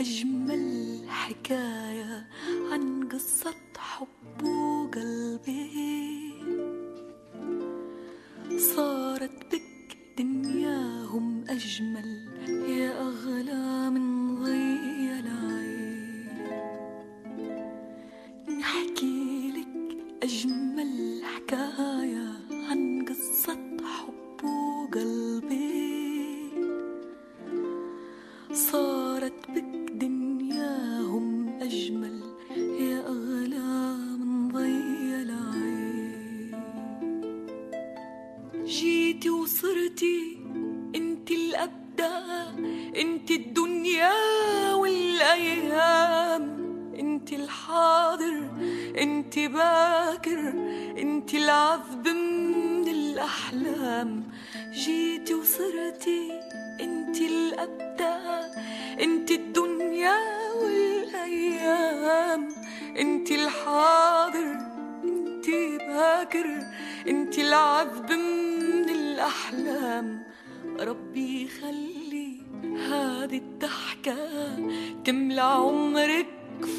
أجمل حكاية عن قصة حب وقلبي. صارت بك دنياهم أجمل يا أغلى من ضي العين نحكي لك أجمل انت الأبدع انت الدنيا والأيام. انت الحاضر انت باكر انت العذب من الأحلام. جيتي وصرتي انت الأبدع انت الدنيا والأيام. انت الحاضر انت باكر انت العذب من الأحلام. ربي يخلي هذه الضحكة تملى عمرك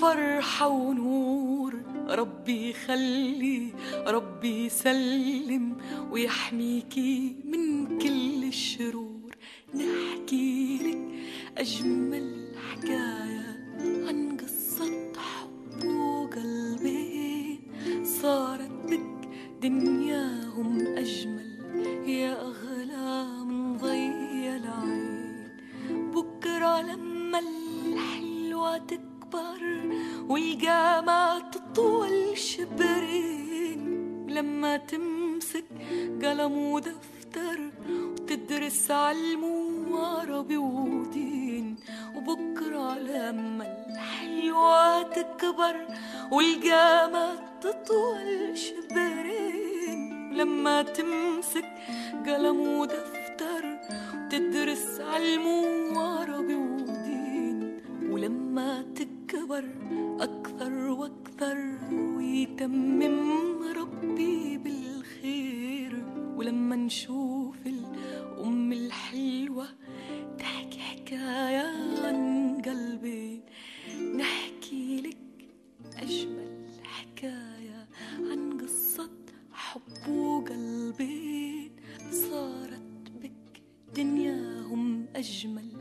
فرحة ونور. ربي يخلي ربي يسلم ويحميكي من كل الشرور. نحكي لك أجمل حكاية عن قصة حب وقلبين صارت بك دنياهم أجمل يا أغلى. بكرة لما الحلوة تكبر والجامعة تطول شبرين لما تمسك قلم ودفتر وتدرس علم وعربي ودين وبكرة لما الحلوة تكبر والجامعة تطول شبرين لما تمسك قلم ودفتر وتدرس علم ويتمم ربي بالخير ولما نشوف الأم الحلوة تحكي حكاية عن قلبي نحكي لك أجمل حكاية عن قصة حب وقلبين صارت بك دنياهم أجمل.